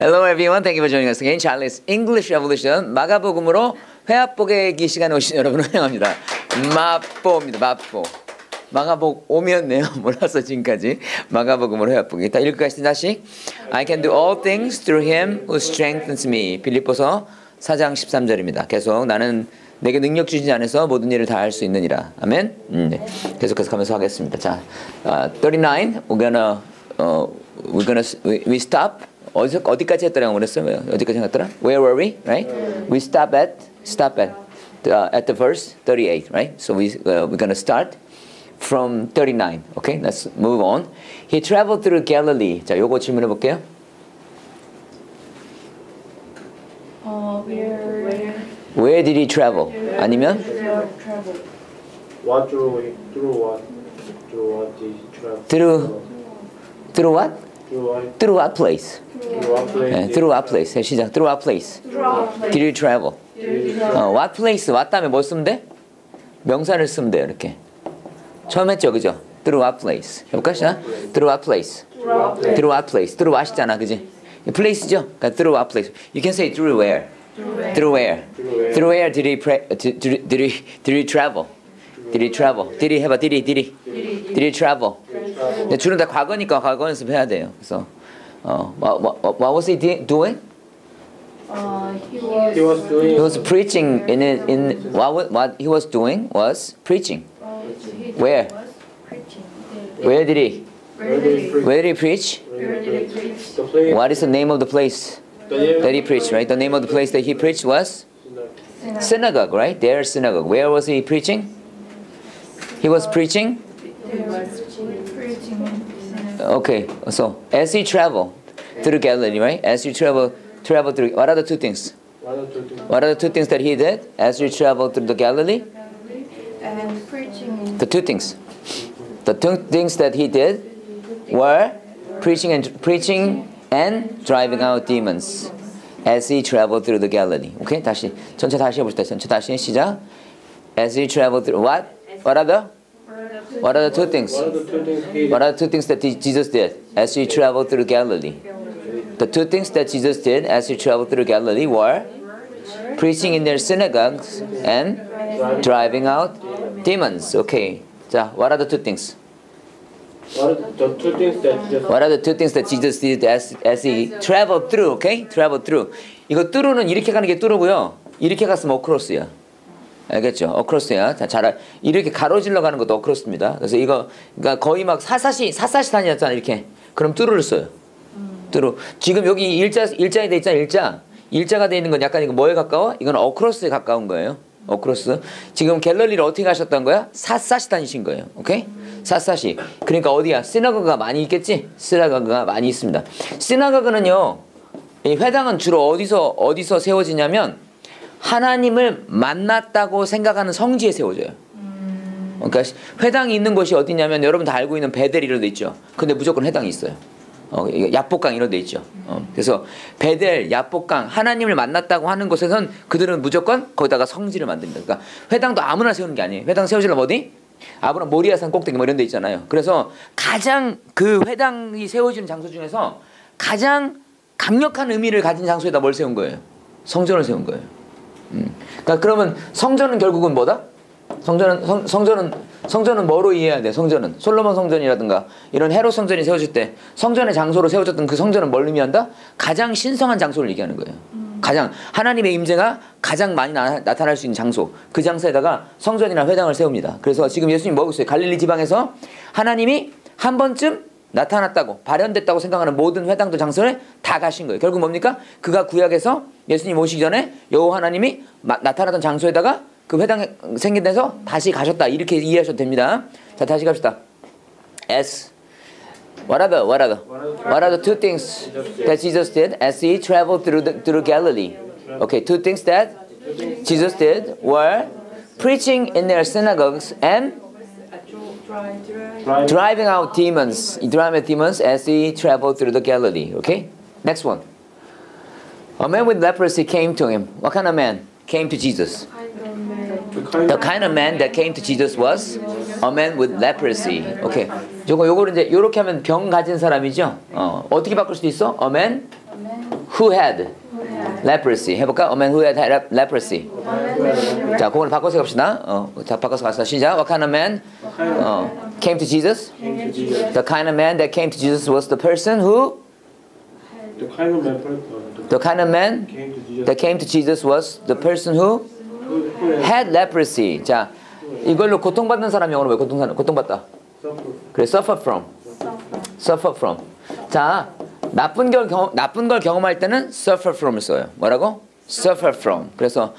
Hello everyone, thank you for joining us again. Charlie's English Revolution 마가복음으로 회합복의 시간에 오신 여러분을 환영합니다. 마뽀입니다. 마뽀. 마가복 오면네요. 몰라서 지금까지 마가복음으로 회합복. 일단 읽을까요? 다시. I can do all things through him who strengthens me. 빌립보서 4장 13절입니다. 계속 나는 내게 능력 주시지 않아서 모든 일을 다 할 수 있느니라. 아멘. 음, 네. 계속해서 가면서 하겠습니다. 자, uh, 39. We're gonna uh, we're gonna we, we stop 어디서 어디까지 했더라고 그랬어요? 어디까지 했더라? Where were we? Right? We stop at stop at uh, at the verse 38, right? So we uh, we're gonna start from 39. Okay, let's move on. He traveled through Galilee. 자, 요거 질문해 볼게요. Uh, where, where Where did he travel? 아니면 travel? What drew it? Through what? Through what did he travel? Through- through what? Through what place? Through what place? 네, through what place? 네, 시작. Through what place? Did you travel? 어, what place? what 다음에 뭐 쓰면 돼? 명사를 쓰면 돼요, 이렇게. 처음 했죠, 그죠? Through what place? 해볼까? 시작. Through what place? Through what place? Through what이잖아, 그지? place죠? 그러니까 through what place? You can say through where? Through where? Through where did he, pre- did, he, did he travel? Did he travel? Did he 해봐, did he, did he? Did he travel? 근데 주는 다 과거니까 과거 연습해야 돼요. 그래서 어, what, what, what was he di- doing? Uh, he was. He was doing. He was preaching in it- in what wa- what he was doing was preaching. Uh, he Where? was preaching. Where did he? Where did he preach? Where did he preach? Where did he preach? The place. What is the name of the place The name that he preached? Right, the name of the place that he preached was synagogue. Right, their synagogue. Where was he preaching? He was preaching. He was preaching. in Okay, so as he traveled through Galilee, right? As he traveled traveled through. What are the two things? One or two things. What are the two things that he did as he traveled through the Galilee? And preaching in The two things. The two things that he did were preaching and preaching and driving out demons as he traveled through the Galilee. Okay, 다시 전체 다시 해봅시다. 전체 다시 시작. As he traveled through what? What are the? What are the two things? One of the two things he What are the two things that Jesus did as he traveled through Galilee? The two things that Jesus did as he traveled through Galilee were preaching in their synagogues and driving out demons. Okay. 자, what are the two things? What are the two things that just What are the two things that Jesus did as, as he traveled through? Okay? Traveled through. 이거 through는 이렇게 가는 게 through고요. 이렇게 갔으면 across야. 알겠죠? across야. 자, 잘 알- 이렇게 가로질러 가는 것도 across입니다. 그래서 이거 그러니까 거의 막 사사시 사사시 다녔잖아 이렇게. 그럼 through를 써요. through. 지금 여기 일자 일자에 돼 있잖아 일자. 일자가 돼 있는 건 약간 이거 뭐에 가까워? 이건 across에 가까운 거예요. across. 지금 갤러리를 어떻게 가셨던 거야? 사사시 다니신 거예요. 오케이? 사사시. 그러니까 어디야? 시나고가 많이 있겠지? 시나고가 많이 있습니다. 시나고는요. 이 회당은 주로 어디서 어디서 세워지냐면 하나님을 만났다고 생각하는 성지에 세워져요. 그러니까 회당이 있는 곳이 어디냐면 여러분 다 알고 있는 베델 이런 데 있죠. 근데 무조건 회당이 있어요. 어, 야복강 이런 데 있죠. 어, 그래서 베델, 야복강 하나님을 만났다고 하는 곳에선 그들은 무조건 거기다가 성지를 만듭니다. 그러니까 회당도 아무나 세우는 게 아니에요. 회당 세우시려면 어디? 아브람 모리아산 꼭대기 뭐 이런 데 있잖아요. 그래서 가장 그 회당이 세워지는 장소 중에서 가장 강력한 의미를 가진 장소에다 뭘 세운 거예요? 성전을 세운 거예요. 음. 그러니까 그러면 성전은 결국은 뭐다? 성전은 성, 성전은 성전은 뭐로 이해해야 돼? 성전은 솔로몬 성전이라든가 이런 헤롯 성전이 세워질 때 성전의 장소로 세워졌던 그 성전은 뭘 의미한다? 가장 신성한 장소를 얘기하는 거예요. 가장 하나님의 임재가 가장 많이 나, 타날수 있는 장소 그 장소에다가 성전이나 회당을 세웁니다. 그래서 지금 예수님 뭐하고 있어요? 갈릴리 지방에서 하나님이 한 번쯤 나타났다고 발현됐다고 생각하는 모든 회당도 장소를 다 가신 거예요. 결국 뭡니까? 그가 구약에서 예수님 오시기 전에 여호와 하나님이 마- 나타나던 장소에다가 그 회당 생긴 데서 다시 가셨다. 이렇게 이해하셔도 됩니다. 자, 다시 갑시다. S. What are the what are the what are the two things that Jesus did as he traveled through the, through Galilee? Okay, two things that Jesus did were preaching in their synagogues and drive, drive. drive driving out demons, driving out demons as he traveled through the Galilee. Okay, next one. A man with leprosy came to him. What kind of man came to Jesus? the kind The kind of man that came to Jesus was a man with leprosy. Okay. 요거 요거를 이제 요렇게 하면 병 가진 사람이죠. 어, 어떻게 바꿀 수도 있어? A man who had leprosy 해볼까? A man who had leprosy. 자, 그걸 바꿔서 갑시다. 어, 자, 바꿔서 가서 시작. What kind of man 어, came to Jesus? came to Jesus. The kind of man that came to Jesus was the person who The kind of man uh, the kind of man came to Jesus. that came to Jesus was the person who who, who had had leprosy. 자, 이걸로 고통받는 사람 영어로 왜 고통 고통받다? suffered 그래, suffer from. suffer from. 자, 나쁜 걸 경험 나쁜 걸 경험할 때는 suffer from을 써요. 뭐라고? suffer from. 그래서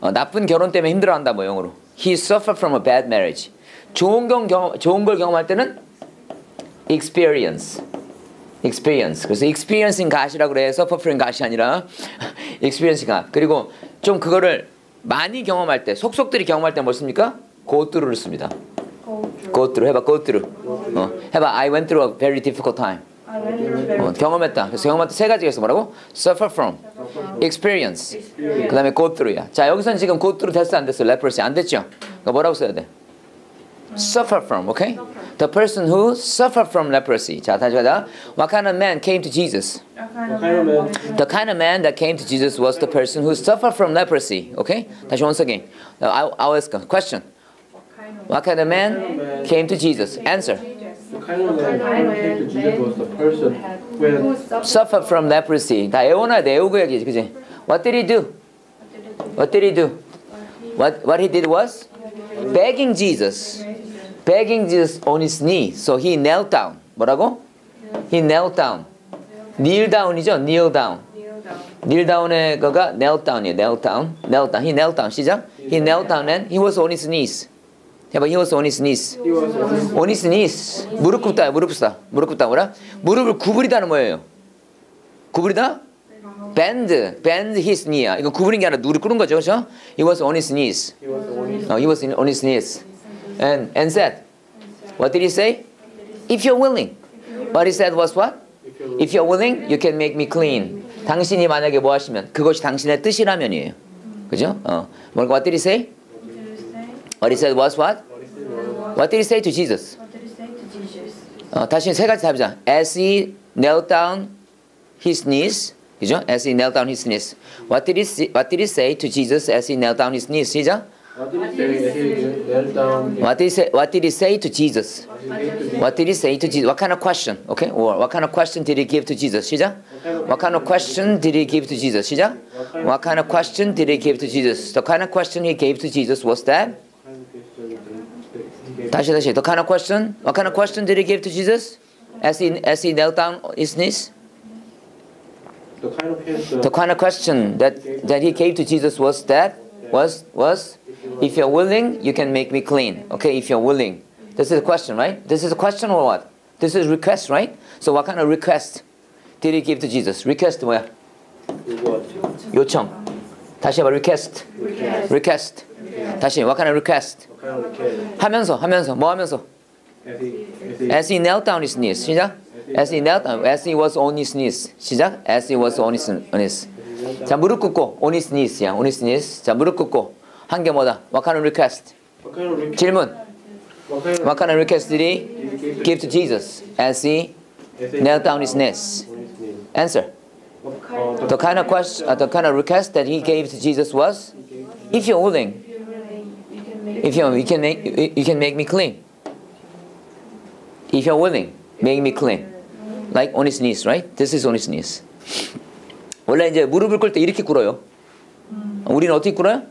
어, 나쁜 결혼 때문에 힘들어한다 뭐 영어로. He suffered from a bad marriage. 좋은 경 경험 좋은 걸 경험할 때는 experience. experience. 그래서 experiencing God이라고 그래. suffer from God이 아니라 experiencing God. 그리고 좀 그거를 많이 경험할 때, 속속들이 경험할 때뭐 씁니까? go through를 씁니다. go through 해봐 go through. 어, 해봐 I went through a very difficult time. I went through a 어, 경험했다. 그래서 경험할 때 세 가지가 있어 뭐라고? suffer from, experience. 그다음에 go through야. 자 여기서는 지금 go through 됐어 안 됐어? leprosy 안 됐죠? 그거 뭐라고 써야 돼? suffer from, okay? The person who suffer from leprosy. 자 다시 가자. What kind of man came to Jesus? A kind What of kind of man. man The kind of man that came to Jesus was the person who suffered from leprosy. Okay? 다시 once again. Now, I'll, I'll ask a question. What kind of man came to Jesus? Answer. the kind of man who came to Jesus was the person who had Suffered from leprosy. 다 애워놔야 돼. 애우고 얘기지. 그지? What did he do? What did he do? What, what he did was begging Jesus. Begging Jesus on his knee. So he knelt down. 뭐라고? He knelt down. kneel down이죠? kneel down. kneel down의 거가 knelt down이에요. knelt down. knelt down. He knelt down. 시작. He knelt down and he was on his knees. 해봐. He was on his knees. he was on his on his knees. 무릎 꿇다. 무릎 꿇다. 무릎 꿇다. 뭐라? 무릎을 구부리다는 뭐예요? 구부리다? bend. bend his knee야. 이거 구부린 게 아니라 무릎 꿇은 거죠. 그렇죠? He was on his knees. he was on his Uh, he was in, on his knees and, and said, What did he say? If you're willing. What he said was what? If you're willing, you can make me clean. 당신이 만약에 뭐 하시면 그것이 당신의 뜻이라면이에요. 그죠? 어. 뭐라고 what did he say? What he said was what? What did he say to Jesus? What did he say to Jesus? 어, 다시 세 가지 답이자. As he knelt down his knees, 그죠? As he knelt down his knees. What did he say, what did he say to Jesus as he knelt down his knees? 시작. what did he say as he knelt down What did he say? What did he say to Jesus? as he came to Jesus What did he say to Jesus? What kind of question? Okay, or what kind of question did he give to Jesus? 시작. What kind of question did he give to Jesus? 시작. What kind of question did he give to Jesus? The kind of question he gave to Jesus was that. kind of question he gave 다시 다시. The kind of question. What kind of question did he give to Jesus? As he as he knelt down on his knees. the kind of question The kind of question that that he gave to Jesus was that was was if you're willing, you can make me clean. Okay, if you're willing. This is a question, right? This is a question or what? This is request, right? So what kind of request did he give to Jesus? Request 뭐야? what 요청. 다시 해봐. request. request. 다시 what kind of request? what kind of request 하면서 하면서 뭐 하면서? as he as he As he knelt down his knees. 시작. As he knelt down, as he was on his knees. 시작. As he was on his on his. 자 무릎 꿇고 on his knees야. on his knees. 자 무릎 꿇고 한 게 뭐다? What kind of request? what kind of request 질문. what kind of What kind of request did he give to Jesus as he as he knelt down his knees? on his knees Answer. what uh, the The kind of question, uh, the kind of request that he gave to Jesus was, if you're willing, if you're, you can make, you can make me clean. If you're willing, make me clean. Like on his knees, right? This is on his knees. 원래 이제 무릎을 꿇을 때 이렇게 꿇어요. 우리는 어떻게 꿇어요?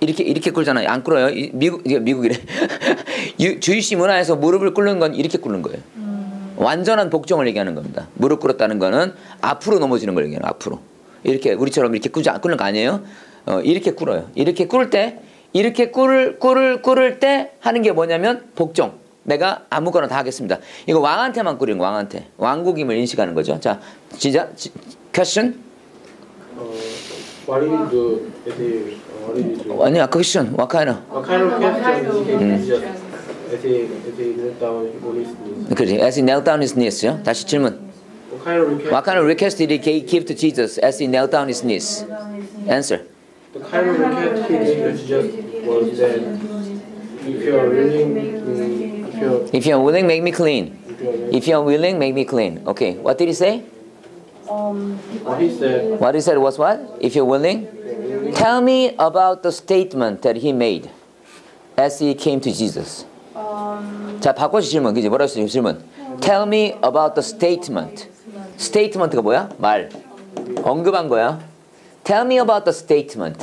이렇게 이렇게 꿇잖아요. 안 꿇어요. 이- 미국 미국이래. 유- 주이시 문화에서 무릎을 꿇는 건 이렇게 꿇는 거예요. 완전한 복종을 얘기하는 겁니다. 무릎 꿇었다는 거는 앞으로 넘어지는 걸 얘기해요. 앞으로. 이렇게 우리처럼 이렇게 꿇지 않- 꿇는 거 아니에요. 어, 이렇게 꿇어요. 이렇게 꿇을 때 이렇게 꿇을 꿇을 꿇을 때 하는 게 뭐냐면 복종. 내가 아무거나 다 하겠습니다. 이거 왕한테만 거 왕한테. 왕국임을 인식하는 거죠. 자, 시작. 지- question? uh, what did he do as he uh, knelt down his knees 그지? As he knelt down his knees요. 다시 질문. What kind of request did he give to Jesus as he knelt down his knees? Answer. The kind of request he gave to Jesus was that if you are willing, mm, if you are If you're willing, make me clean. if you are willing, If you're willing, make me clean. Okay. What did he say? Um, What he said, What he said was what? If you're willing, tell me about the statement that he made as he came to Jesus. um, 자, 바꿔서 질문. 그지? 뭐라고 했어요? 질문. Tell me about the statement. statement가 뭐야? 말. 언급한 거야. Tell me about the statement.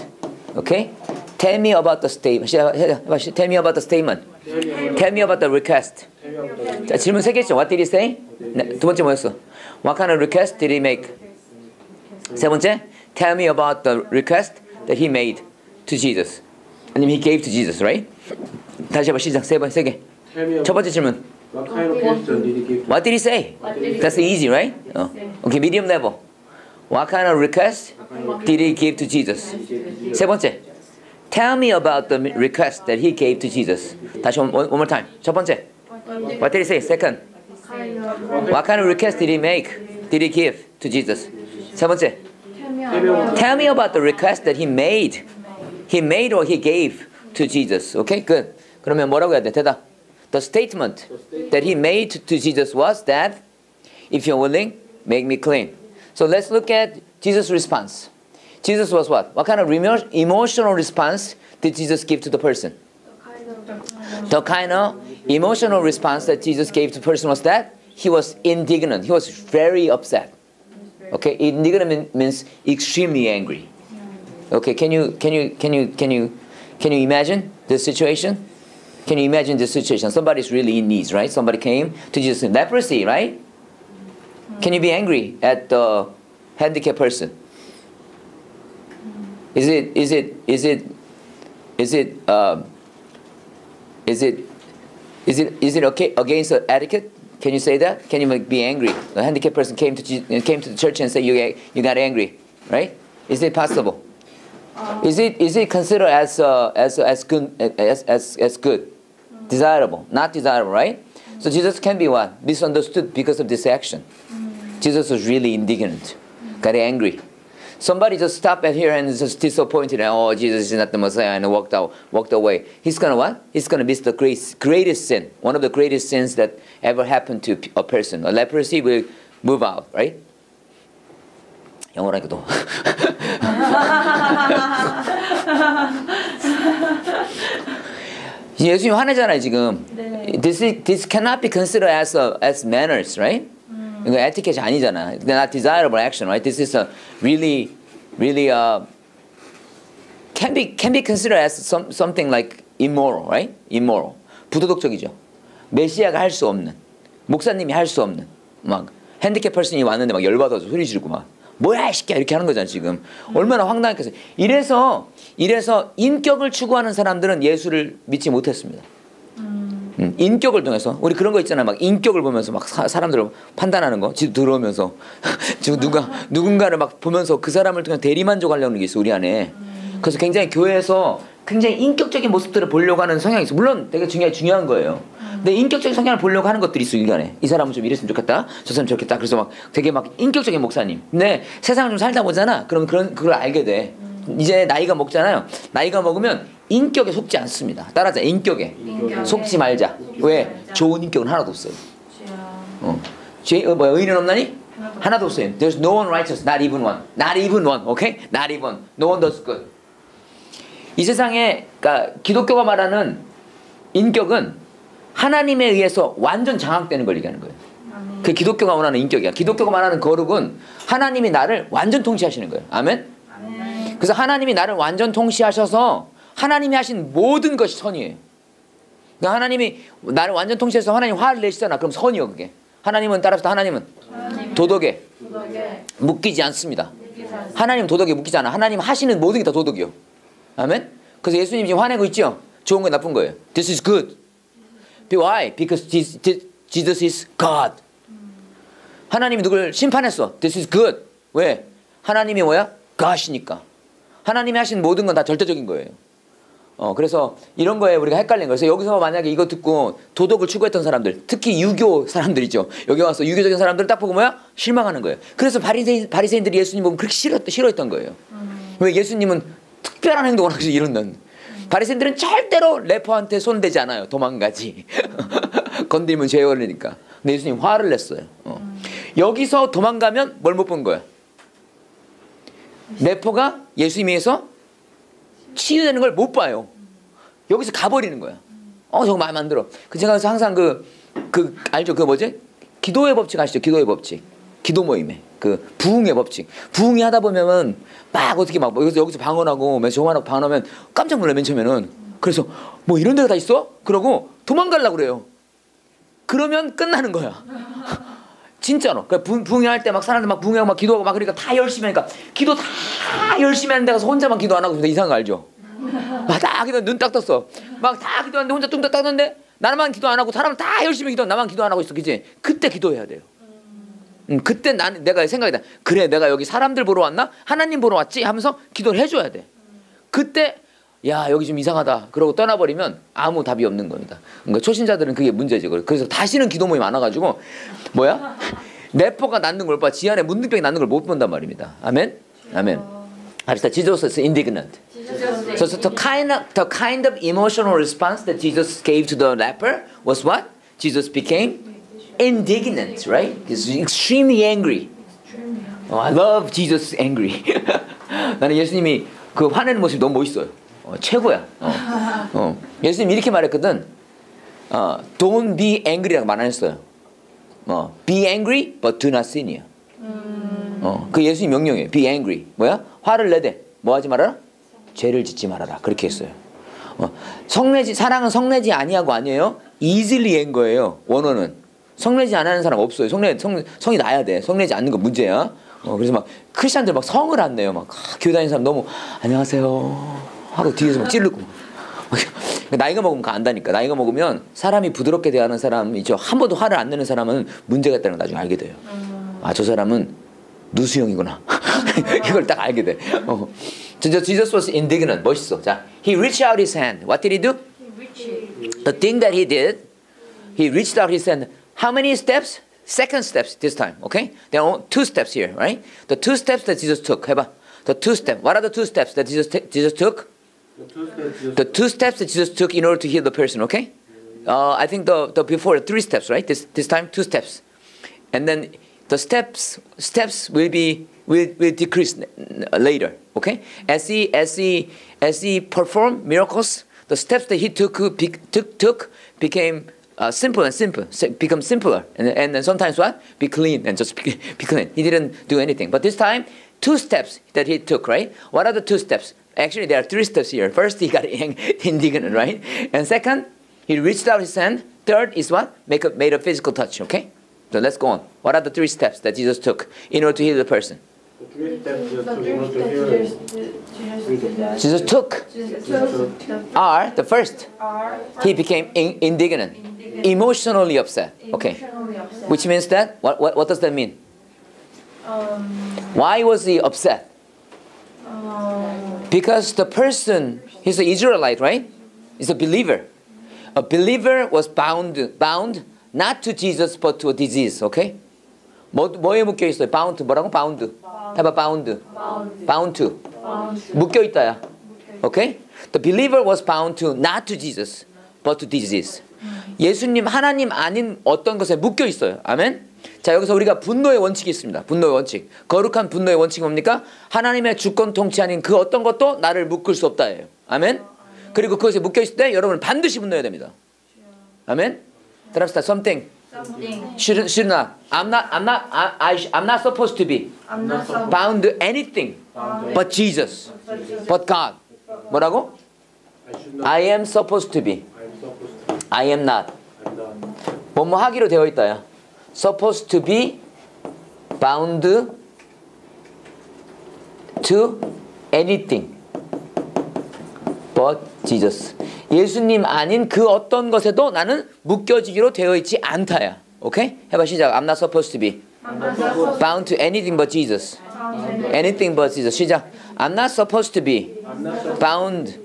Okay? Tell me about the statement. 시작, 해봐. 시- Tell me about the statement. Tell me about the request. 자, 질문 세 개죠. What did he say? 네, 두 번째 뭐였어? What kind of request did he make? 세 번째, tell me about the request that he made to Jesus. 아니면 he gave to Jesus, right? 다시 해봐. 시작. 세 번, 세 개. tell me 첫 번째 질문. what kind of question did he give? What did he say? That's easy, right? 어. Okay, medium level. What kind of request did he give to Jesus? 세 번째. Tell me about the request that he gave to Jesus. 다시 one, one more time. 첫 번째. What did he say? Second. kind of, What kind of request did he make? Did he give to Jesus? 세 번째. tell me Tell me about, Tell me about the request that he made. He made or he gave to Jesus. Okay, good. 그러면 뭐라고 해야 돼? 대답. The statement that he made to Jesus was that, if you're willing, make me clean. So let's look at Jesus' response. Jesus was what? What kind of emotional response did Jesus give to the person? The kind of emotional response that Jesus gave to the person was that he was indignant. He was very upset. Okay, indignant mean- means extremely angry. Okay, can you can you can you can you can you imagine this situation? Can you imagine this situation? Somebody's really in needs, right? Somebody came to Jesus in leprosy, right? Can you be angry at the handicapped person? Is it is it is it is it um, is it is it is it okay against the etiquette? Can you say that? Can you be angry? A handicapped person came to came to the church and said you you got angry, right? Is it possible? Is it is it considered as uh, as as good as, as as good, desirable, not desirable, right? So Jesus can be what misunderstood because of this action. Jesus was really indignant, got angry. Somebody just stopped at here and is just disappointed and oh Jesus is not the Messiah and walked out walked away. He's gonna what? He's gonna miss the great, greatest sin, one of the greatest sins that ever happened to a person. A leprosy will move out, right? 영어라니까 또. 예수님 화내잖아요 지금. 네. This is, this cannot be considered as a, as manners, right? 이거 에티켓이 아니잖아. They're not desirable action, right? This is a really, really uh, can be can be considered as some, something like immoral, right? Immoral. 부도덕적이죠. 메시아가 할 수 없는, 목사님이 할 수 없는, 막 핸디캡 퍼슨이 왔는데 막 열받아서 소리 지르고 막 뭐야 이 새끼야 이렇게 하는 거잖아 지금. 얼마나 황당했겠어요. 이래서 이래서 인격을 추구하는 사람들은 예수를 믿지 못했습니다. 음, 인격을 통해서. 우리 그런 거 있잖아 막 인격을 보면서 막 사, 사람들을 판단하는 거. 지금 들어오면서. 지금 누가 누군가를 막 보면서 그 사람을 통해 대리만족하려는 게 있어 우리 안에. 그래서 굉장히 교회에서 굉장히 인격적인 모습들을 보려고 하는 성향이 있어. 물론 되게 중요한 중요한 거예요. 근데 인격적인 성향을 보려고 하는 것들이 있어 안에. 이 사람은 좀 이랬으면 좋겠다. 저 사람 저렇겠다. 그래서 막 되게 막 인격적인 목사님. 근데 세상을 좀 살다 보잖아. 그럼 그런 그걸 알게 돼. 이제 나이가 먹잖아요. 나이가 먹으면 인격에 속지 않습니다 따라하자 인격에 속지 말자. 왜? 좋은 인격은 하나도 없어요. 어. 죄, 어, 뭐야, 의인은 없나니? 하나도 없어요. There's no one righteous, not even one. Not even one, okay? Not even. No one does good. 이 세상에, 그러니까 기독교가 말하는 인격은 하나님에 의해서 완전 장악되는 걸 얘기하는 거예요. 그 기독교가 원하는 인격이야. 기독교가 말하는 거룩은 하나님이 나를 완전 통치하시는 거예요. 아멘? 그래서 하나님이 나를 완전 통치하셔서 하나님이 하신 모든 것이 선이에요. 그러니까 하나님이 나를 완전 통치해서 하나님 화를 내시잖아. 그럼 선이요 그게. 하나님은 따라서 하나님은 도덕에 묶이지 않습니다. 하나님 도덕에 묶이지 않아. 하나님 하시는 모든 게 다 도덕이요. 아멘. 그래서 예수님 지금 화내고 있죠. 좋은 거 나쁜 거예요. This is good. Why? Because this- this- Jesus is God. 하나님이 누굴 심판했어. This is good. 왜? 하나님이 뭐야? God이니까. 하나님이 하신 모든 건 다 절대적인 거예요. 어, 그래서 이런 거에 우리가 헷갈린 거예요. 그래서 여기서 만약에 이거 듣고 도덕을 추구했던 사람들, 특히 유교 사람들 있죠. 여기 와서 유교적인 사람들 딱 보고 뭐야? 실망하는 거예요. 그래서 바리새인, 바리새인들이 예수님 보면 그렇게 싫어, 싫어했던 거예요. 왜 예수님은 특별한 행동을 하셔서 이런다는. 바리새인들은 절대로 leper한테 손대지 않아요. 도망가지. 건드리면 죄 걸리니까. 근데 예수님 화를 냈어요. 어. 여기서 도망가면 뭘 못 본 거야? leper가 예수님에 의해서 치유되는 걸 못 봐요. 여기서 가버리는 거야. 어, 저거 마음에 안 들어. 그 그래서 항상 그, 그, 알죠? 그 뭐지? 기도의 법칙 아시죠? 기도의 법칙. 기도 모임에. 그 부흥의 법칙. 부흥이 하다 보면은 막 어떻게 막 여기서, 여기서 방언하고 맨 저만하고 방언하면 깜짝 놀라 맨 처음에는. 그래서 뭐 이런 데가 다 있어? 그러고 도망가려고 그래요. 그러면 끝나는 거야. 진짜로. 그 부- 부흥회 할때 막 사람들 막 부흥회하고 막 기도하고 막 그러니까 다 열심히 하니까 기도 다 열심히 하는 데 가서 혼자만 기도 안 하고 있으면 이상한 거 알죠? 막다 기도 눈딱 떴어. 막 다 기도하는데 혼자 뚱딱 떴는데 나만 기도 안 하고 사람은 다 열심히 기도 나만 기도 안 하고 있어. 그지? 그때 기도해야 돼요. 음, 그때 난 내가 생각이다. 그래 내가 여기 사람들 보러 왔나? 하나님 보러 왔지? 하면서 기도를 해줘야 돼. 그때 야 여기 좀 이상하다. 그러고 떠나버리면 아무 답이 없는 겁니다. 그러니까 초신자들은 그게 문제지. 그래서 다시는 기도 모임 안 와가지고 뭐야? 래퍼가 낳는 걸 봐. 지안에 문둥병이 낳는 걸 못 본단 말입니다. 아멘. 아멘. 합시다. Jesus is indignant. So, so the kind of the kind of emotional response that Jesus gave to the leper was what? Jesus became indignant, right? He's extremely angry. Oh, I love Jesus angry. 나는 예수님이 그 화내는 모습이 너무 멋있어요. 어, 최고야. 어. 어. 예수님 이렇게 말했거든. 어, don't be angry라고 말 안 했어요. 어, be angry but do not sin이야. 어, 그 예수님 명령이에요. be angry. 뭐야? 화를 내되 뭐 하지 말아라? 죄를 짓지 말아라. 그렇게 했어요. 어, 성내지 사랑은 성내지 아니하고 아니에요. easily 한 거예요. 원어는 성내지 안 하는 사람 없어요. 성내 성 성이 나야 돼. 성내지 않는 거 문제야. 어, 그래서 막 크리스천들 막 성을 안 내요. 막 아, 교회 다니는 사람 너무 안녕하세요 하고 뒤에서 막 찌르고. 나이가 먹으면 그거 안다니까. 나이가 먹으면 사람이 부드럽게 대하는 사람 있죠. 한 번도 화를 안 내는 사람은 문제가 있다는 걸 나중에 알게 돼요. 아, 저 사람은 누수형이구나. 이걸 딱 알게 돼. 어. 진짜 Jesus was indignant. 멋있어. 자, he reached out his hand. What did he do? The thing that he did, he reached out his hand. How many steps? Second steps this time. Okay? There are two steps here, right? The two steps that Jesus took. 해봐. The two steps. What are the two steps that Jesus, Jesus took? The two steps that Jesus took in order to heal the person. Okay? Uh, I think the, the before three steps, right? This this time two steps, and then the steps steps will be will, will decrease later. Okay? As he as he as he performed miracles, the steps that he took be, took took became uh, simple and simple, become simpler, and and then sometimes what be clean and just be, be clean. He didn't do anything, but this time two steps that he took. Right? What are the two steps? Actually, there are three steps here. First, he got indignant, right? And second, he reached out his hand. Third is what? Make a, made a physical touch, okay? So let's go on. What are the three steps that Jesus took in order to heal the person? the three steps just The to three to steps hear Jesus Jesus took are the first. He became in, indignant, emotionally upset. Okay, which means that what, what, what does that mean? um, Why was he upset? um, Because the person, he's an Israelite, right? He's a believer. A believer was bound, bound not to Jesus but to a disease. Okay? 뭐 뭐에 묶여 있어요? bound 뭐라고? bound. 해봐 bound. bound to. 묶여 있다야. Okay? The believer was bound to not to Jesus but to disease. 예수님 하나님 아닌 어떤 것에 묶여 있어요. 아멘. 자 여기서 우리가 분노의 원칙이 있습니다. 분노의 원칙. 거룩한 분노의 원칙이 뭡니까? 하나님의 주권 통치 아닌 그 어떤 것도 나를 묶을 수 없다예요. 아멘. 그리고 그것에 묶여 있을 때 여러분은 반드시 분노해야 됩니다. 아멘. 따라합시다. Something should should not. I'm not. I'm not. I, I'm not supposed to be bound to anything but Jesus, but God. 뭐라고? I am supposed to be. I am not 뭐뭐 하기로 되어 있다야. Supposed to be bound to anything but Jesus. 예수님 아닌 그 어떤 것에도 나는 묶여지기로 되어 있지 않다야. 오케이? 해봐 시작. I'm not supposed to be bound to anything but Jesus. Anything but Jesus. 시작. I'm not supposed to be bound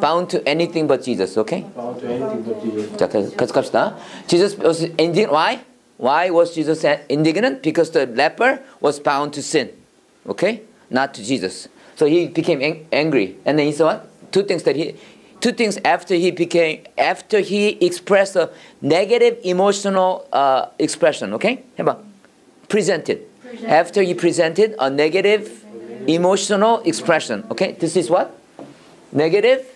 bound to anything but Jesus. 오케이? Jesus. 자, 계속, 갑시다. Jesus was indignant. Why? Why was Jesus indignant? Because the leper was bound to sin. Okay? Not to Jesus. So he became ang- angry. And then he said what? Two things that he two things after he became after he expressed a negative emotional uh, expression. Okay? 해봐. presented. After he presented a negative emotional expression. Okay, this is what? Negative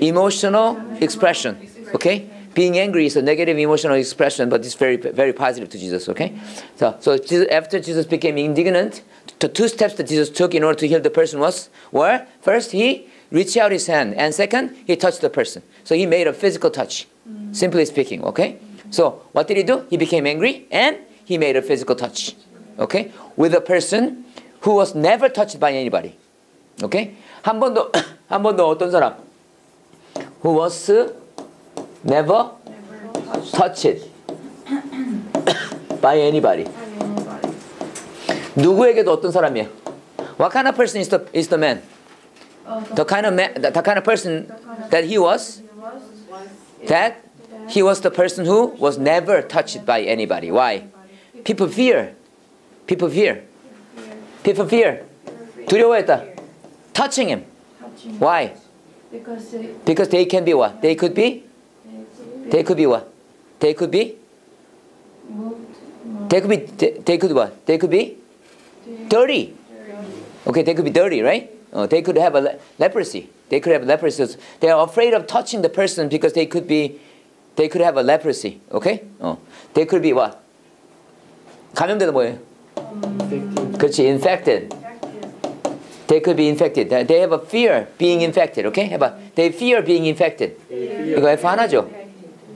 emotional expression. Okay, being angry is a negative emotional expression, but it's very very positive to Jesus. Okay, so so Jesus, after Jesus became indignant, the two steps that Jesus took in order to heal the person was were first he reached out his hand, and second he touched the person. So he made a physical touch. Simply speaking. Okay, so what did he do? He became angry and he made a physical touch. Okay, with a person who was never touched by anybody. Okay, 한 번도 한 번도 어떤 사람 who was never touched by anybody. 누구에게도 어떤 사람이야? What kind of person is the is the man? The kind of man, the, the kind of person that he was, that he was the person who was never touched by anybody. Why? People fear. People fear. People fear. 두려워했다. Touching him. Why? Because they, Because they can be what? They could be. They could be what? They could be. moved. They could be. They, they could what? They could be dirty. Okay, they could be dirty, right? Uh, they could have a le- leprosy. They could have leprosy. They are afraid of touching the person because they could be. They could have a leprosy. Okay? 어. They could be what? 감염되는 뭐예요? Infected. 그렇지, infected. They could be infected. They have a fear being infected. Okay? 해봐. They fear being infected. 이거 F 하나죠?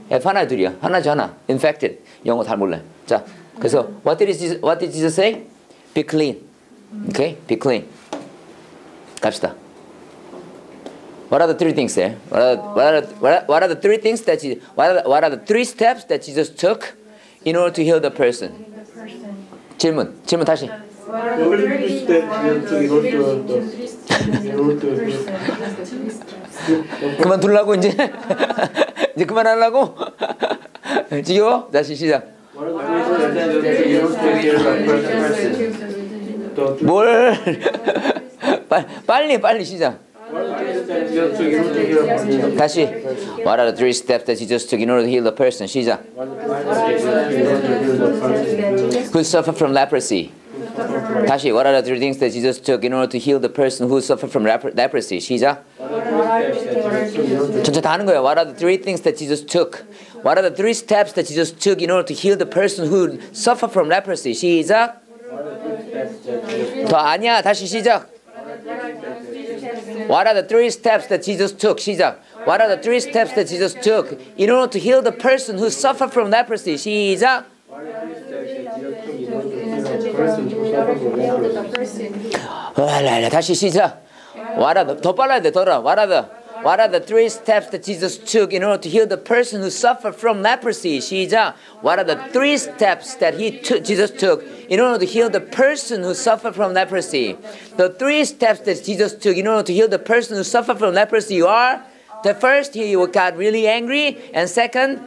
F 하나 둘이야. 하나죠 하나. Infected. 영어 잘 몰라요. 자, 그래서 what did Jesus, what did Jesus say? Be clean. Okay? Be clean. 갑시다. What are the three things there? What are, what are, the, what are, what are the three things that you, what are, the, what are the three steps that Jesus took in order to heal the person? The person. 질문. 질문 다시. What three is that what to are in order the to- three in order to- person? 그만 둘라고 이제 이제 그만하려고 지겨워 다시 시작 뭘 빨- 빨리 빨리 시작? 다시 What are the three steps that Jesus took in order to heal the person 시작? Who suffered from leprosy 다시 What are the three things that Jesus took in order to heal the person who suffered from lepr- leprosy 시작 전체 다 하는 거예요 What are the three things that Jesus took What are the three steps that Jesus took in order to heal the person who suffered from leprosy 시작 더 아니야 다시 시작 What are the three steps that Jesus took? 시작. What are the three steps that Jesus took in order to heal the person who suffered from leprosy? 시작. 랄랄라, 다시 시작. What are the, 더 빨라야 돼, 더라. What are the What are the three steps that Jesus took in order to heal the person who suffered from leprosy? 시작. What are the three steps that he took, Jesus took in order to heal the person who suffered from leprosy? The three steps that Jesus took in order to heal the person who suffered from leprosy are the first, he got really angry, and second,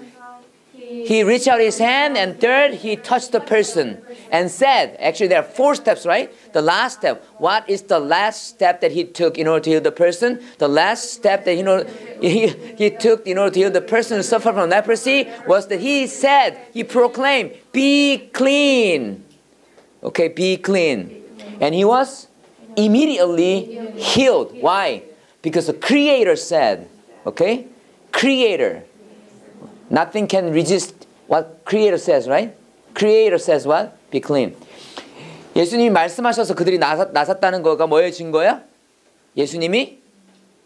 he reached out his hand, and third, he touched the person and said, actually, there are four steps, right? The last step. What is the last step that he took in order to heal the person? The last step that he, know, he, he took in order to heal the person who suffered from leprosy was that he said, he proclaimed, Be clean. Okay, be clean. And he was immediately healed. Why? Because the Creator said, okay? Creator. Nothing can resist what Creator says, right? Creator says what? Be clean. 예수님이 말씀하셔서 그들이 나섰, 나섰다는 거가 뭐의 증거야? 예수님이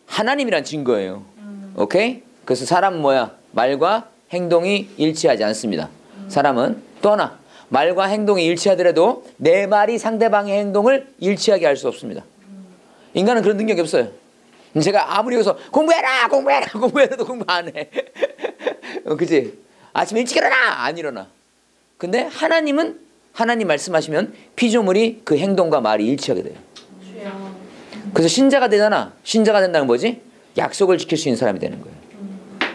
하나님이란 증거예요. 오케이? 그래서 사람은 뭐야? 말과 행동이 일치하지 않습니다. 사람은 또 하나 말과 행동이 일치하더라도 내 말이 상대방의 행동을 일치하게 할 수 없습니다. 인간은 그런 능력이 없어요. 제가 아무리 여기서 공부해라 공부해라 공부해라도 공부 안 해. 어, 그지? 아침에 일찍 일어나 안 일어나. 근데 하나님은 하나님 말씀하시면 피조물이 그 행동과 말이 일치하게 돼요. 그래서 신자가 되잖아. 신자가 된다는 뭐지? 약속을 지킬 수 있는 사람이 되는 거예요.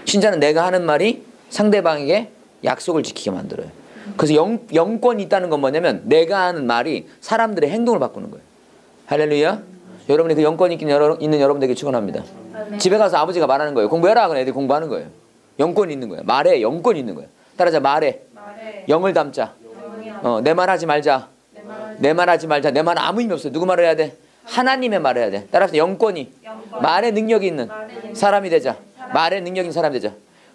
신자는 내가 하는 말이 상대방에게 약속을 지키게 만들어요. 그래서 영, 영권이 있다는 건 뭐냐면 내가 하는 말이 사람들의 행동을 바꾸는 거예요. 할렐루야. 여러분이 그 영권이 있는, 여러, 있는 여러분들에게 축원합니다. 집에 가서 아버지가 말하는 거예요. 공부해라. 그럼 애들이 공부하는 거예요. 영권이 있는 거예요. 말해. 영권이 있는 거예요. 따라자 말해. 말해. 영을 담자. 어, 내 말 하지 말자. 내 말 하지 말자. 내 말은 아무 의미 없어. 누구 말을 해야 돼? 하나님의 말을 해야 돼. 따라서 영권이 말의 능력이 있는 사람이 되자. 말의 능력 있는 사람이 되자.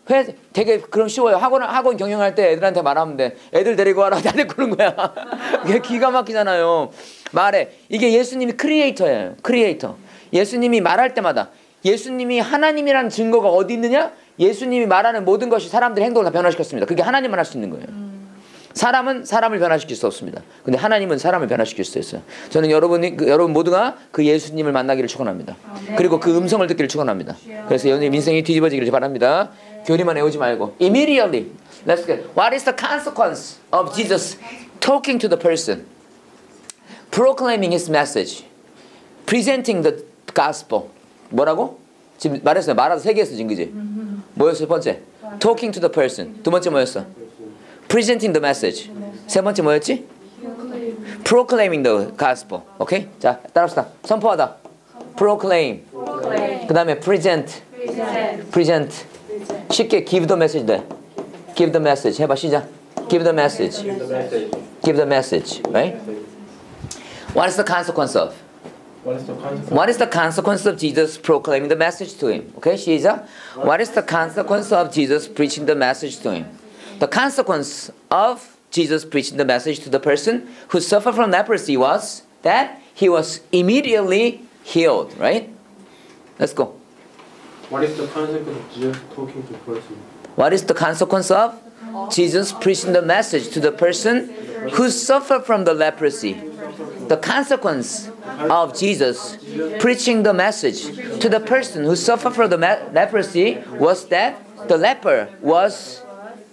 회 되게 그럼 쉬워요. 학원 학원 경영할 때 애들한테 말하면 돼. 애들 데리고 와라. 다 데리고 오는 거야. 이게 기가 막히잖아요. 말해. 이게 예수님이 creator예요. creator. 예수님이 말할 때마다 예수님이 하나님이라는 증거가 어디 있느냐? 예수님이 말하는 모든 것이 사람들의 행동을 다 변화시켰습니다. 그게 하나님만 할 수 있는 거예요. 사람은 사람을 변화시킬 수 없습니다. 근데 하나님은 사람을 변화시킬 수 있어요. 저는 여러분이 그, 여러분 모두가 그 예수님을 만나기를 축원합니다. 그리고 그 음성을 듣기를 축원합니다. 그래서 여러분 인생이 뒤집어지기를 바랍니다. 교리만 외우지 말고 immediately let's get what is the consequence of Jesus talking to the person proclaiming his message presenting the gospel 뭐라고? 지금 말했어요. 말하다 세개 했어 지금 그지? 뭐였어 첫 번째? talking to the person 두 번째 뭐였어? presenting the message 세 번째 뭐였지? proclaiming the gospel 오케이? 자 따라합시다 선포하다 proclaim 그 다음에 present present 쉽게 give the message 돼 give the message 해봐 시작 give the message Give the message. give the message right? what is the consequence of? What is the consequence? What is the consequence of Jesus proclaiming the message to him? Okay, 시작. What is the consequence of Jesus preaching the message to him? The consequence of Jesus preaching the message to the person who suffered from leprosy was that he was immediately healed, right? Let's go. What is the consequence of Jesus talking to person? What is the consequence of Jesus preaching the message to the person who suffered from the leprosy? The consequence of Jesus preaching the message to the person who suffered from the leprosy was that the leper was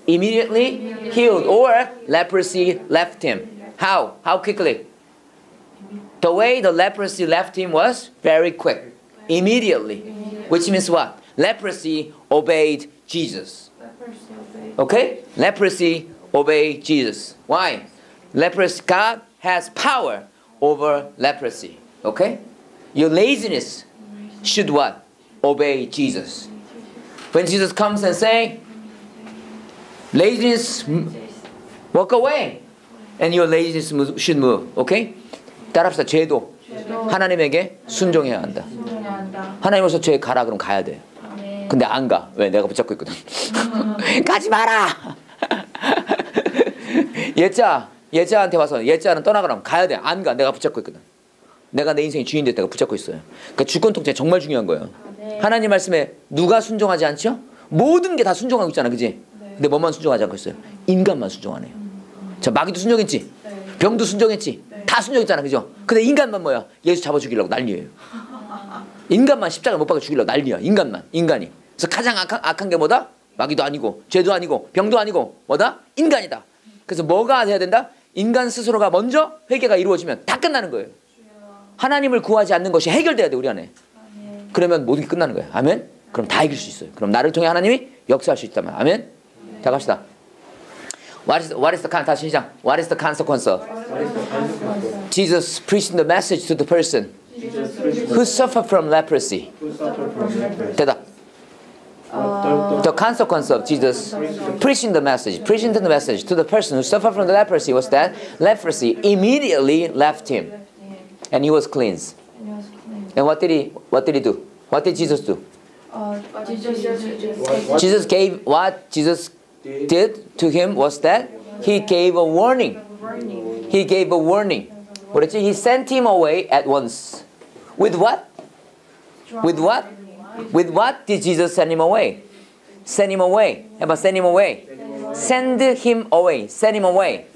immediately healed or leprosy left him. How? How quickly? The way the leprosy left him was very quick, immediately. Which means what? Leprosy obeyed Jesus. Okay? Leprosy obeyed Jesus. Why? Leprosy, God has power over leprosy. Okay? Your laziness should what? Obey Jesus. When Jesus comes and say, laziness, walk away. And your laziness should move. Okay? 따라합시다. 죄도 하나님에게 순종해야 한다. 하나님으로서 죄 가라 그럼 가야 돼. 근데 안 가. 왜? 내가 붙잡고 있거든. 가지 마라. 예자, 예자한테 와서 예자는 떠나가라면 가야 돼. 안 가. 내가 붙잡고 있거든. 내가 내 인생의 주인 됐다가 붙잡고 있어요. 그러니까 주권 통제 정말 중요한 거예요. 하나님 말씀에 누가 순종하지 않죠? 모든 게 다 순종하고 있잖아, 그지? 근데 뭐만 순종하지 않고 있어요? 인간만 순종하네요. 자, 마귀도 순종했지, 병도 순종했지, 다 순종했잖아, 그죠? 근데 인간만 뭐야? 예수 잡아 죽이려고 난리예요. 인간만 십자가 못 박아 죽이려고 난리야. 인간만, 인간이. 그래서 가장 악한, 악한 게 뭐다? 마귀도 아니고, 죄도 아니고, 병도 아니고, 뭐다? 인간이다. 그래서 뭐가 돼야 된다? 인간 스스로가 먼저 회개가 이루어지면 다 끝나는 거예요. 하나님을 구하지 않는 것이 해결돼야 돼 우리 안에. 그러면 모든 게 끝나는 거예요. 아멘. 그럼 다 이길 수 있어요. 그럼 나를 통해 하나님이 역사할 수 있다면 아멘. 자 갑시다. What is what is the con- 다시 시작. What is the consequence of Jesus preaching the message to the person who suffered from leprosy? Who suffer from leprosy? 대답. The, The consequence of Jesus preaching the message, preaching the message to the person who suffered from the leprosy was that leprosy immediately left him, and he was cleansed. And what did he? What did he do? What did Jesus do? what, Jesus gave what Jesus did to him was that he gave a warning. He gave a warning. 뭐랬지? He sent him away at once. With what? With what? With what did Jesus send him away? Send him away. 해봐, send him away. Send him away. Send him away.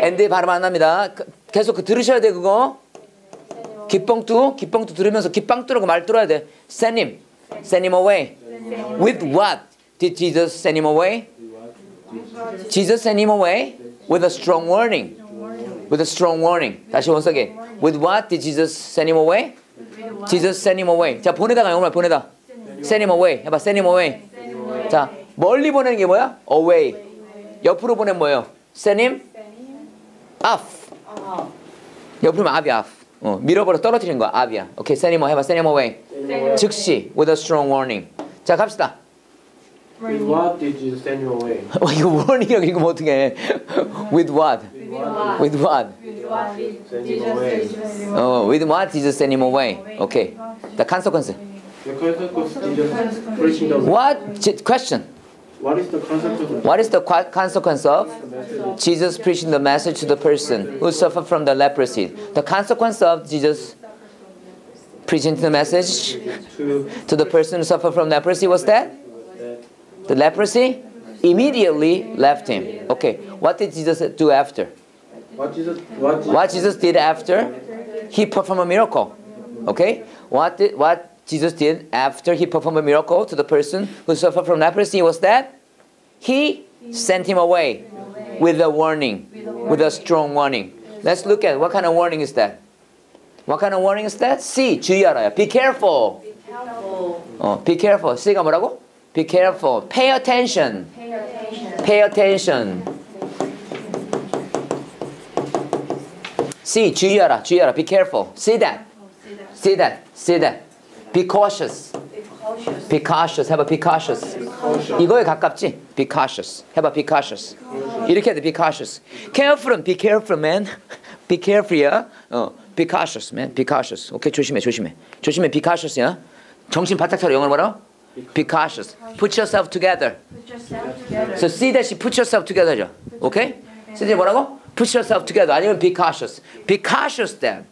엔드 발음 안 납니다. 그- 계속 그 들으셔야 돼 그거. 기뻥뚜, 기뻥뚜 들으면서 기빵뚜라고 말 들어야 돼. Send him. Send him away. With what did Jesus send him away? Jesus sent him away with a strong warning. With a strong warning. 다시 once again. With what did Jesus send him away? Jesus sent him away. 자, 보내다가 영어로 보내다. Send him away. 해봐, send him away. 자, 멀리 보내는 게 뭐야? Away. 옆으로 보내면 뭐예요? Send him off. 옆으로 하면 off. 어, 밀어버려 떨어뜨리는 거야, up이야. 오케이, send. 해봐, send him. 즉시, with a strong warning. 자, 갑시다. with what did Jesus send you away? 어, 이거 warning이라고 읽으면 어떡해. With what? With what? Send him away. Oh, with what Jesus sent him away? Okay. The consequence. The consequence is just preaching the What J- question? What is the consequence? What is the qua- consequence of Jesus preaching the message to the person who suffered from the leprosy? The consequence of Jesus preaching the message To to the person who suffered from leprosy was that the leprosy immediately left him. Okay, what did Jesus do after? what Jesus what What Jesus did after? He performed a miracle. Okay, what did what Jesus did after he performed a miracle to the person who suffered from leprosy was that he sent him away with a warning, with a strong warning. Let's look at what kind of warning is that? What kind of warning is that? C. 주의하라요. Be careful. 어, be careful. C가 뭐라고? Be careful. Pay attention. Pay attention. C. 주의하라. 주의하라. Be careful. See that. See that. See that. Be cautious. Be cautious. A be cautious. 이거에 가깝지? Be cautious. A be cautious. 이렇게 해야 돼. Be cautious. Careful은 be careful, man. Be careful이야. 어, be cautious, man. Be cautious. 오케이, 조심해, 조심해. 조심해, be cautious야. 정신 바짝 차려. 영어로 뭐라고? Be cautious. Put yourself together. So that she put yourself together죠. 오케이? 쓰지 뭐라고? Put yourself together. 아니면 be cautious. Be cautious then.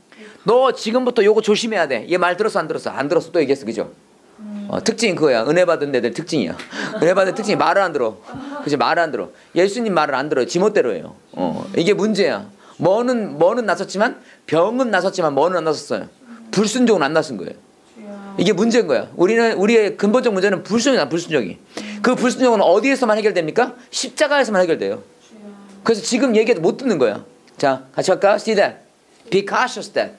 너 지금부터 요거 조심해야 돼. 얘 말 들었어 안 들었어? 안 들었어 또 얘기했어 그죠? 어, 특징이 그거야. 은혜 받은 애들 특징이야. 은혜 받은 특징이 말을 안 들어. 그지 말을 안 들어. 예수님 말을 안 들어요. 지멋대로 해요. 어, 이게 문제야. 뭐는 뭐는 나섰지만 병은 나섰지만 뭐는 안 나섰어요. 불순종은 안 나선 거예요. 이게 문제인 거야. 우리는 우리의 근본적 문제는 불순종이야, 불순종이. 그 불순종은 어디에서만 해결됩니까? 십자가에서만 해결돼요. 그래서 지금 얘기해도 못 듣는 거야. 자, 같이 할까? See that. Be cautious that.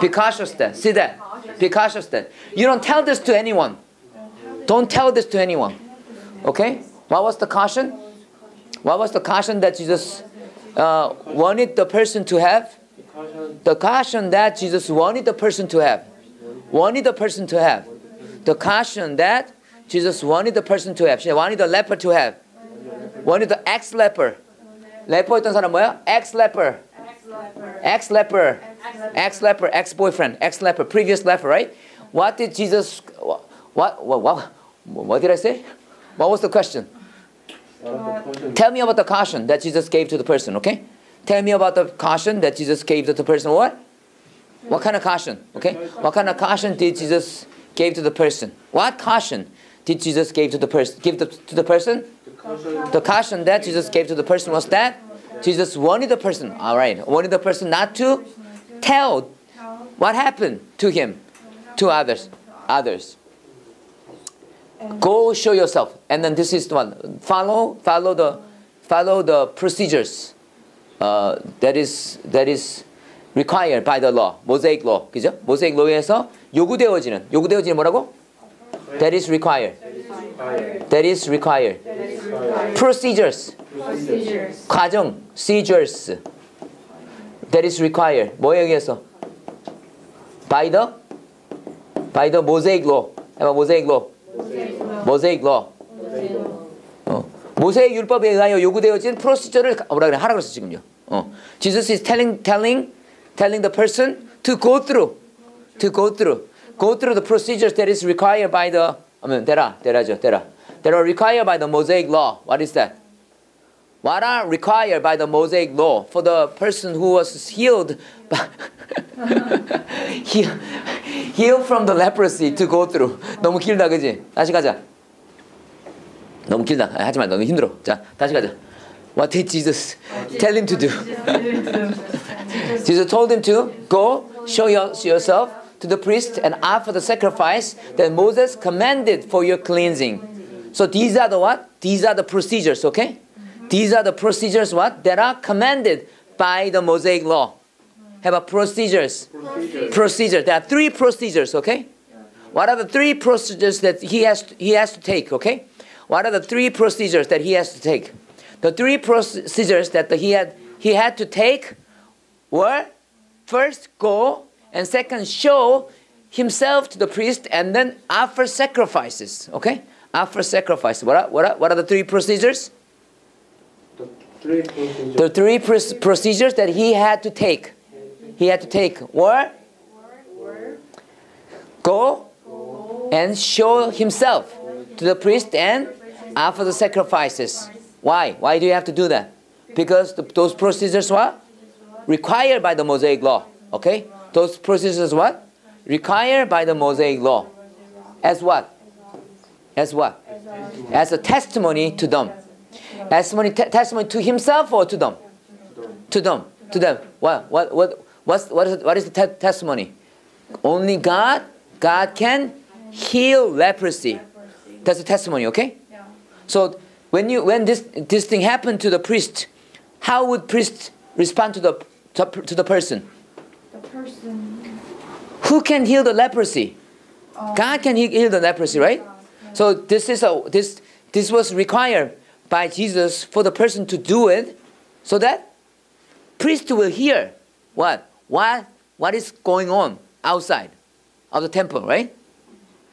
Be cautious that. See that. Be cautious that. You don't tell this to anyone. Don't tell this to anyone. Okay? What was the caution? What was the caution that Jesus uh, wanted the person to have? The caution that Jesus wanted the person to have. Wanted the person to have. The caution that Jesus wanted the person to have. She wanted the leper to have. Wanted the ex-leper. 레퍼였던 사람 뭐야? ex-leper. ex-leper. ex-leper, ex-boyfriend, ex-leper, previous leper, right? What did Jesus, what, what, what, what did I say? What was the question? uh, the caution Tell me about the caution that Jesus gave to the person, okay? Tell me about the caution that Jesus gave to the person. What? What kind of caution? Okay? What kind of caution did Jesus give to the person? What caution did Jesus give to the person? Give the, to the person? the caution that Jesus gave to the person was that Jesus wanted the person, all right, wanted the person not to tell what happened to him to others. Others. Go show yourself, and then this is the one. Follow, follow the, follow the procedures. Uh, that is that is required by the law, Mosaic law, 그죠? Mosaic law에서 요구되어지는 요구되어지는 뭐라고? That is required. That is required. Procedures. Procedures. 과정, seizures. That is required. 뭐에 의해서? By the by the Mosaic law. 해봐 Mosaic law. Mosaic law. 어. 모세의 율법에 의하여 요구되어진 프로시저를 가- 뭐라 그래 하라 그랬어 지금요. 어. Jesus is telling telling telling the person to go through to go through go through the procedures that is required by the I mean that are that are that are that are required by the Mosaic law. What is that? What are required by the Mosaic law for the person who was healed by heal, healed from the leprosy to go through. 너무 길다 그지? 다시 가자. 너무 길다. 아, 하지 마. 너무 힘들어. 자, 다시 가자. What did Jesus tell him to do? Jesus told him to go show your, yourself to the priest and offer the sacrifice that Moses commanded for your cleansing. So these are the what? These are the procedures, okay? These are the procedures what? That are commanded by the Mosaic law. Have a procedures. Procedure. There are three procedures, okay? What are the three procedures that he has he has to take, okay? What are the three procedures that he has to take? The three procedures that he had he had to take were first go and second show himself to the priest and then offer sacrifices, okay? Offer sacrifice. What are, what are, what are the three procedures? Three procedures. The three pr- procedures that he had to take. He had to take were go and show himself to the priest and offer the sacrifices. Why? Why do you have to do that? Because the, those procedures were required by the Mosaic law. Okay? Those procedures what? Required by the Mosaic law. As what? As what? As a testimony to them. Testimony, te- testimony to himself or to them? To them. To them. What? What? What? What's, what is? What is the te- testimony? Only God. God can heal leprosy. That's a testimony. Okay. So when you when this this thing happened to the priest, how would priest respond to the to, to the person? The person. Who can heal the leprosy? God can he- heal the leprosy, right? So this is a this this was required by Jesus for the person to do it, so that priest will hear what what what is going on outside of the temple, right?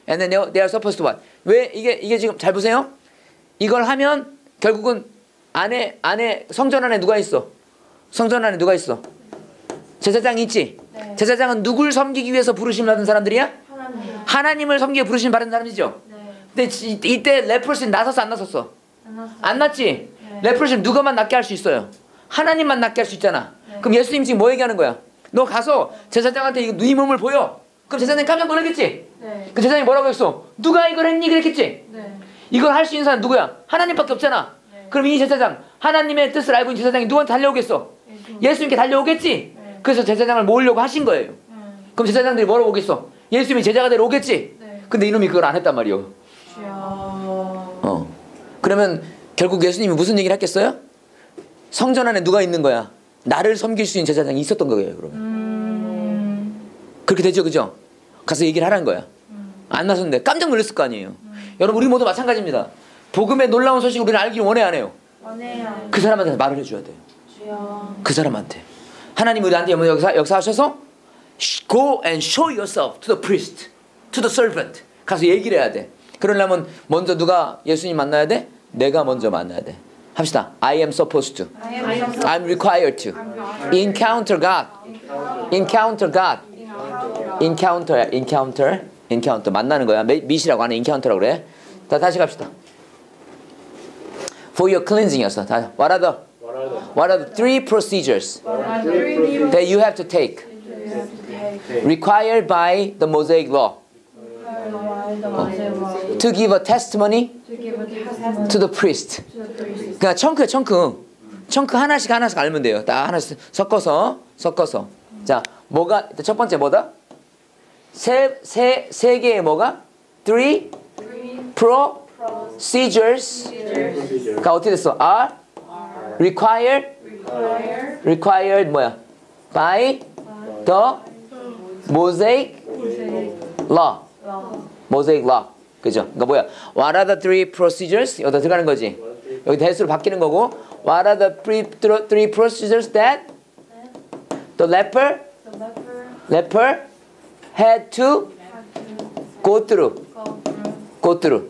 And then they, are- they are supposed to what? 왜 이게 이게 지금 잘 보세요. 이걸 하면 결국은 안에 안에 성전 안에 누가 있어? 성전 안에 누가 있어? 제사장이 있지. 네. 제사장은 누굴 섬기기 위해서 부르심 받은 사람들이야? 하나님. 하나님을 섬기기 부르심 받은 사람이죠. 네. 근데 지- 이때 레프로신 나섰어 안 나섰어? 안. 안 났지? 레프로신 누가만 낫게 할 수 있어요? 하나님만 낫게 할 수 있잖아. 그럼 예수님 지금 뭐 얘기하는 거야? 너 가서 제사장한테 이거 네 몸을 보여. 그럼 제사장이 깜짝 놀랐겠지? 네. 그 제사장이 뭐라고 했어? 누가 이걸 했니? 그랬겠지? 네. 이걸 할 수 있는 사람 누구야? 하나님밖에 없잖아. 그럼 이 제사장 하나님의 뜻을 알고 있는 제사장이 누구한테 달려오겠어? 예수님께 달려오겠지? 그래서 제사장을 모으려고 하신 거예요. 음. 그럼 제사장들이 뭐라고 오겠어? 예수님이 제자가 되러 오겠지? 네. 근데 이놈이 그걸 안 했단 말이요. 어. 그러면 결국 예수님이 무슨 얘기를 했겠어요? 성전 안에 누가 있는 거야? 나를 섬길 수 있는 제사장이 있었던 거예요, 그러면. 음. 그렇게 되죠, 그죠? 가서 얘기를 하라는 거야. 안 나섰는데 깜짝 놀랐을 거 아니에요. 여러분, 우리 모두 마찬가지입니다. 복음의 놀라운 소식을 우리는 알기를 원해, 안 해요? 원해요. 그 사람한테 말을 해줘야 돼요. 그 사람한테. 하나님 우리한테 뭐 역사, 역사하셔서 go and show yourself to the priest, to the servant. 가서 얘기를 해야 돼. 그러려면 먼저 누가 예수님 만나야 돼? 내가 먼저 만나야 돼. 합시다. I am supposed to. I'm required to. Encounter God. Encounter God. Encounter, encounter, encounter. 만나는 거야. 미- 미시라고 하는 encounter라고 그래. 자, 다시 갑시다. For your cleansing이었어. 다, what are the What are the three procedures that you have to take required by the Mosaic law to give a testimony to the priest? 그러니까 청크야 청크. 청크 하나씩 하나씩 알면 돼요. 딱 하나씩 섞어서 섞어서. 자, 뭐가 첫 번째 뭐다? 세 세 세 개의 뭐가? Three procedures. procedure 가 어떻게 됐어? Are required required 뭐야? by the Mosaic law. Mosaic law. 그죠? 그러니까 뭐야? What are the three procedures? 여기다 들어가는 거지. 여기 대수로 바뀌는 거고. What are the three, three procedures that the leper leper had to go through? go through.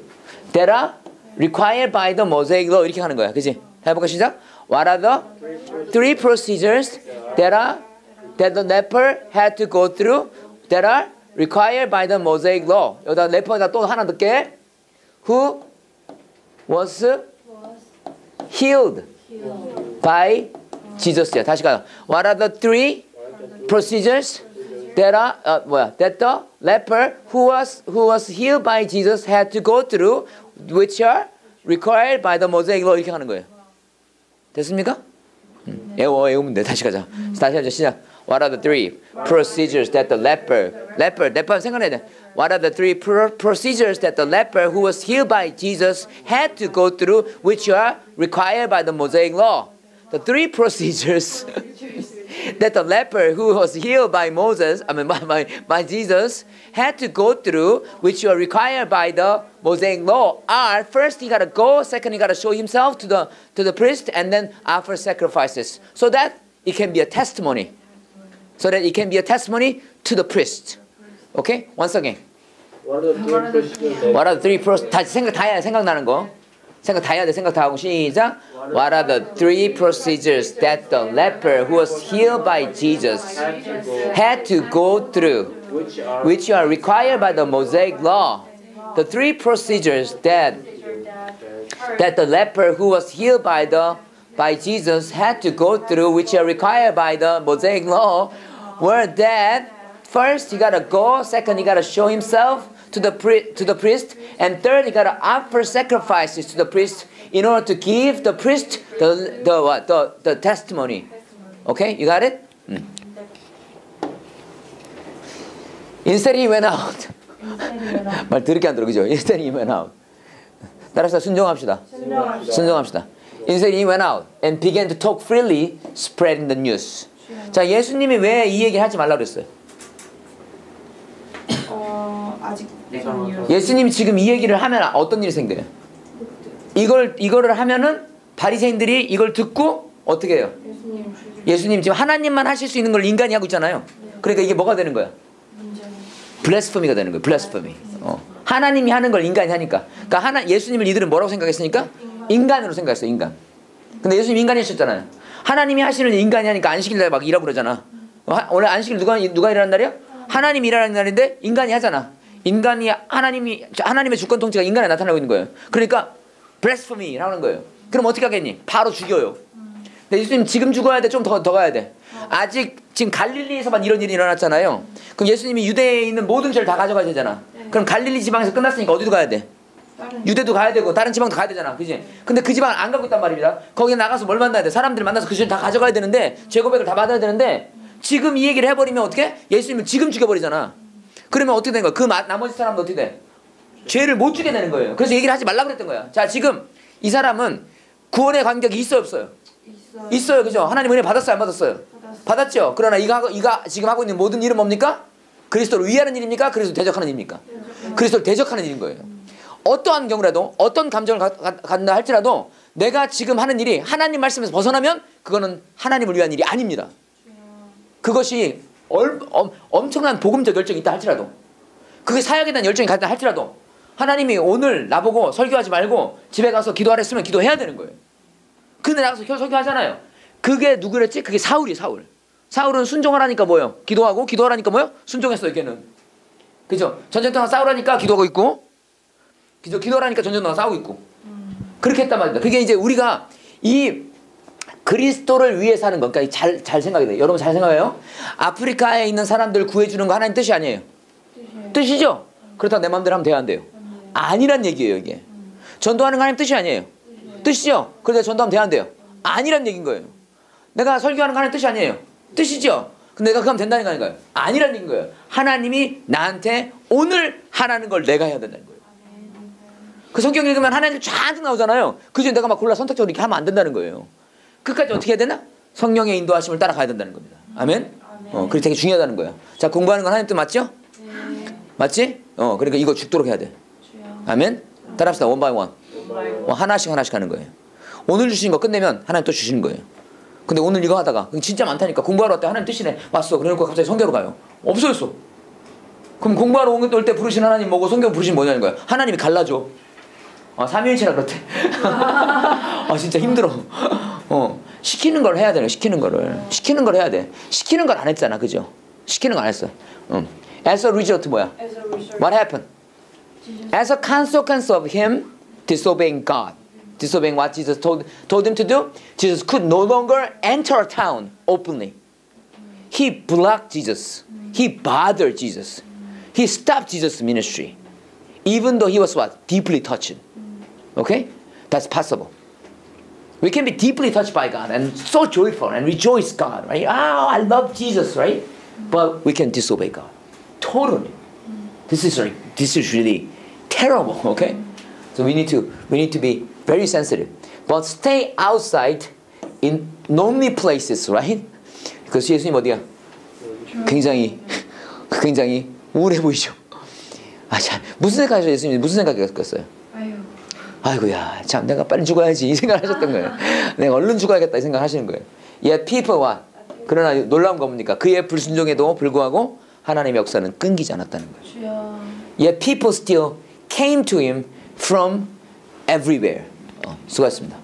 That are required by the Mosaic law. 이렇게 하는 거야. 그지? 해볼까 시작? What are the three procedures that are that the leper had to go through that are required by the Mosaic law. 여기다 레퍼에다 또 하나 넣게. Who was healed by Jesus야. 다시 가요. What are the three procedures that are 어, 뭐야? That the leper who was who was healed by Jesus had to go through, which are required by the Mosaic law 이렇게 하는 거예요. 됐습니까? 음, 애워 애우면 돼. 다시 가자. 다시 하자. 시작. What are the three procedures that the leper leper leper 생각해야 돼. What are the three pro- procedures that the leper who was healed by Jesus had to go through, which are required by the Mosaic law? The three procedures that the leper who was healed by Moses, I mean by, by, by Jesus, had to go through, which are required by the Mosaic law, are first he gotta go, second he gotta show himself to the to the priest, and then offer sacrifices, so that it can be a testimony, so that it can be a testimony to the priest. Okay, once again, What are the three procedures that what are the three pros? 다시 생각 다 해야 생각나는 거. 생각 다 해야 돼. 생각 다 하고 시작. What are the three procedures that the leper who was healed by Jesus had to go through, which are which are required by the Mosaic law? The three procedures that that the leper who was healed by the by Jesus had to go through, which are required by the Mosaic law, were that first he gotta go, second he gotta show himself to the pri- to the priest, and third he gotta offer sacrifices to the priest in order to give the priest the the what the, the testimony. Okay, you got it? Mm. Instead he went out. 말 들을게 안 들어 그죠? Instead he went out. 따라서 순종합시다. 순종합시다. Instead he went out and began to talk freely, spreading the news. 자, 예수님이 왜 이 얘기를 하지 말라 그랬어요? 어 아직. 예수님이 지금 이 얘기를 하면 어떤 일이 생겨요? 이걸 이거를 하면은 바리새인들이 이걸 듣고 어떻게 해요? 예수님 지금 하나님만 하실 수 있는 걸 인간이 하고 있잖아요. 그러니까 이게 뭐가 되는 거야? 문제 블레스퍼미가 되는 거예요. 블레스퍼미. 어. 하나님이 하는 걸 인간이 하니까. 그러니까 하나 예수님을 이들은 뭐라고 생각했으니까 인간으로 생각했어. 인간. 근데 예수님 인간이셨잖아요. 하나님이 하시는 일 인간이 하니까 안식일 날 막 일하고 그러잖아. 어, 하- 원래 안식일 누가 누가 일하는 날이야? 하나님이 일하는 날인데 인간이 하잖아. 인간이 하나님이 하나님의 주권 통치가 인간에 나타나고 있는 거예요. 그러니까 블레스퍼미라는 거예요. 그럼 어떻게 하겠니? 바로 죽여요. 근데 예수님 지금 죽어야 돼? 좀더더 가야 돼? 아직 지금 갈릴리에서만 이런 일이 일어났잖아요. 그럼 예수님이 유대에 있는 모든 죄를 다 가져가야 되잖아. 그럼 갈릴리 지방에서 끝났으니까 어디도 가야 돼? 유대도 가야 되고 다른 지방도 가야 되잖아. 그지? 근데 그 지방 안 가고 있단 말입니다. 거기 나가서 뭘 만나야 돼? 사람들 만나서 그 죄를 다 가져가야 되는데 죄 고백을 다 받아야 되는데 지금 이 얘기를 해버리면 어떻게? 예수님을 지금 죽여버리잖아. 그러면 어떻게 되는 거야? 그 마- 나머지 사람도 어떻게 돼? 죄를 못 주게 되는 거예요. 그래서 얘기를 하지 말라 그랬던 거야. 자, 지금 이 사람은 구원의 간격이 있어요, 없어요? 있어요. 있어요, 그죠? 하나님 은혜 받았어요, 안 받았어요? 받았어요. 받았죠. 그러나 이가 이가 지금 하고 있는 모든 일은 뭡니까? 그리스도를 위하는 일입니까? 그리스도 대적하는 일입니까? 그리스도를 대적하는 일인 거예요. 어떠한 경우라도 어떤 감정을 가- 가- 갖는다 할지라도 내가 지금 하는 일이 하나님 말씀에서 벗어나면 그거는 하나님을 위한 일이 아닙니다. 그것이 얼, 엄, 엄청난 복음적 열정이 있다 할지라도 그게 사역에 대한 열정이 있다 할지라도 하나님이 오늘 나보고 설교하지 말고 집에 가서 기도하라 했으면 기도해야 되는 거예요. 근데 나가서 겨- 설교하잖아요. 그게 누구랬지? 그게 사울이 사울. 사울은 순종하라니까 뭐요? 기도하고 기도하라니까 뭐요? 순종했어요, 걔는. 그죠? 전쟁 동안 싸우라니까 기도하고 있고 기도 기도하라니까 전쟁 동안 싸우고 있고. 그렇게 했단 말입니다. 그게 이제 우리가 이 그리스도를 위해 사는 것, 그러니까 잘, 잘 생각이 돼요. 여러분 잘 생각해요. 아프리카에 있는 사람들 구해주는 거 하나님 뜻이 아니에요. 뜻이죠? 그렇다고 내 마음대로 하면 돼야 안 돼요. 아니란 얘기예요, 이게. 전도하는 거 하나님 뜻이 아니에요. 뜻이죠? 그런데 전도하면 돼야 안 돼요. 아니란 얘기인 거예요. 내가 설교하는 거 하나님 뜻이 아니에요. 뜻이죠? 근데 내가 그럼 된다는 거 아닌가요? 아니란 얘기인 거예요. 하나님이 나한테 오늘 하라는 걸 내가 해야 된다는 거예요. 그 성경 읽으면 하나님 쫙 나오잖아요. 그 중에 내가 막 골라 선택적으로 이렇게 하면 안 된다는 거예요. 끝까지 어떻게 해야 되나? 성령의 인도하심을 따라가야 된다는 겁니다. 아멘? 어, 그게 되게 중요하다는 거예요. 자, 공부하는 건 하나님 뜻 맞죠? 네. 맞지? 어, 그러니까 이거 죽도록 해야 돼. 주여. 아멘? 따라합시다. one by one. 어, 하나씩 하나씩 하는 거예요. 오늘 주신 거 끝내면 하나님 또 주시는 거예요. 근데 오늘 이거 하다가 진짜 많다니까 공부하러 왔다 하나님 뜻이네 왔어 그러니까 갑자기 선교로 가요 없어졌어 그럼 공부하러 올 때 부르신 하나님 뭐고 선교 부르신 뭐냐는 거야 하나님이 갈라줘 아 삼위일체라 그렇대 아 진짜 힘들어 어 시키는 걸 해야 돼요 시키는 거를 시키는 걸 해야 돼 시키는 걸 안 했잖아 그죠 시키는 거안 했어 응. as a result 뭐야 As a result, what happened as a consequence of him disobeying God, disobeying what Jesus told, told him to do, Jesus could no longer enter a town openly. He blocked Jesus. He bothered Jesus. He stopped Jesus' ministry. Even though he was what? Deeply touched. Okay? That's possible. We can be deeply touched by God and so joyful and rejoice God, right? Oh, I love Jesus, right? But we can disobey God. Totally. This is like this is really terrible. Okay, so we need to we need to be very sensitive. But stay outside in lonely places, right? because 예수님 어디야? 굉장히 굉장히 우울해 보이죠. 아, 참 무슨 생각하셨어요, 예수님? 무슨 생각이었어요? 아이고야, 참 내가 빨리 죽어야지 이 생각을 하셨던 거예요. 내가 얼른 죽어야겠다 이 생각하시는 거예요. Yet people what? 그러나 놀라운 거 뭡니까? 그의 불순종에도 불구하고 하나님의 역사는 끊기지 않았다는 거예요. Yet people still came to him from everywhere. 어, 수고하셨습니다.